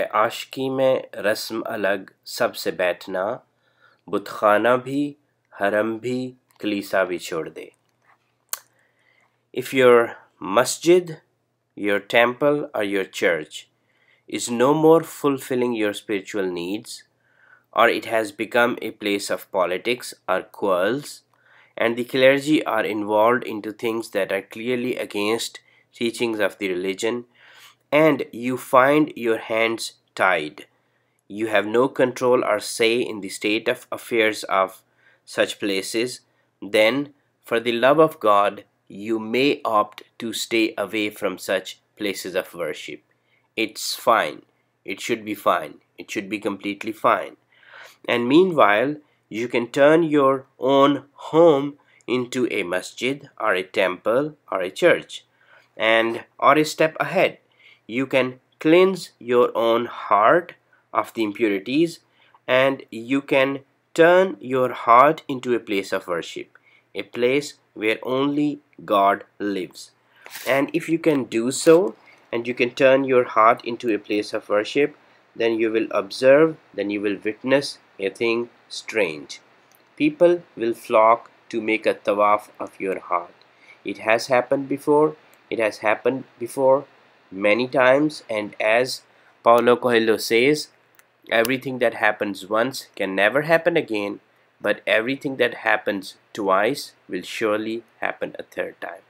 आशकी में रस्म अलग सबसे बैठना बुतखाना भी हरम भी कलीसा भी छोड़ दे If your masjid, your temple or your church is no more fulfilling your spiritual needs or it has become a place of politics or quarrels and the clergy are involved into things that are clearly against teachings of the religion and you find your hands tied. You have no control or say in the state of affairs of such places, then, for the love of God, you may opt to stay away from such places of worship. It's fine. It should be fine. It should be completely fine. And meanwhile, you can turn your own home into a masjid or a temple or a church. And or a step ahead, you can cleanse your own heart of the impurities and you can turn your heart into a place of worship, a place where only God lives. And if you can do so, and you can turn your heart into a place of worship, then you will observe, then you will witness a thing strange. People will flock to make a tawaf of your heart. It has happened before, it has happened before many times, and as Paulo Coelho says, everything that happens once can never happen again, but everything that happens twice will surely happen a third time.